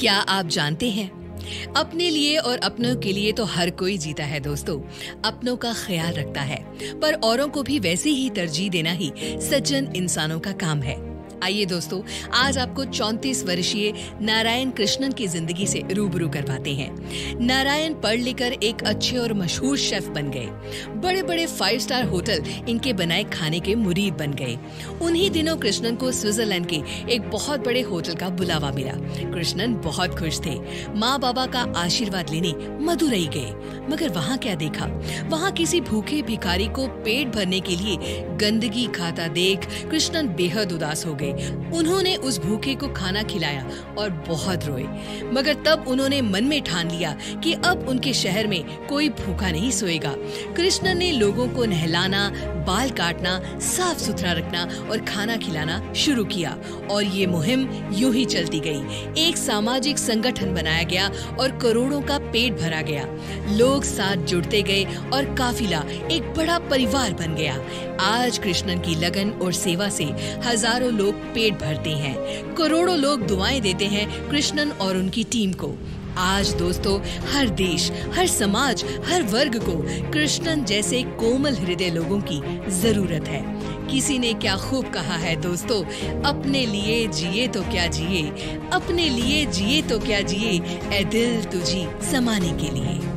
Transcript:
क्या आप जानते हैं? अपने लिए और अपनों के लिए तो हर कोई जीता है दोस्तों। अपनों का ख्याल रखता है। पर औरों को भी वैसे ही तरजीह देना ही सज्जन इंसानों का काम है। आइए दोस्तों, आज आपको 34 वर्षीय नारायण कृष्णन की ज़िंदगी से रूबरू करवाते हैं। नारायण पढ़ लिखकर एक अच्छे और मशहूर शेफ बन गए। बड़े बड़े फाइव स्टार होटल इनके बनाए खाने के मुरीद बन गए। उन्हीं दिनों कृष्णन को स्विट्जरलैंड के एक बहुत बड़े होटल का बुलावा मिला। कृष्णन बहुत खुश थे। माँ बाबा का आशीर्वाद लेने मदुरई गए। मगर वहाँ क्या देखा? वहाँ किसी भूखे भिखारी को पेट भरने के लिए गंदगी खाता देख कृष्णन बेहद उदास हो गए। उन्होंने उस भूखे को खाना खिलाया और बहुत रोए। मगर तब उन्होंने मन में ठान लिया कि अब उनके शहर में कोई भूखा नहीं सोएगा। कृष्ण ने लोगों को नहलाना, बाल काटना साफ़ सुथरा रखना और खाना खिलाना शुरू किया और ये मुहिम यूँ ही चलती गई। एक सामाजिक संगठन बनाया गया और करोड़ों का पेट भरा गया। लोग साथ जुड़ते गए और काफिला एक बड़ा परिवार बन गया। आज कृष्णन की लगन और सेवा से हज़ारों लोग पेट भरते हैं। करोड़ों लोग दुआएँ देते हैं कृष्णन और उनकी टीम को। आज दोस्तों, हर देश, हर समाज, हर वर्ग को कृष्णन जैसे कोमल हृदय लोगों की ज़रूरत है। किसी ने क्या खूब कहा है दोस्तों? अपने लिए जिए तो क्या जिए? अपने लिए जिए तो क्या जिए? ए दिल तुझी समाने के लिए।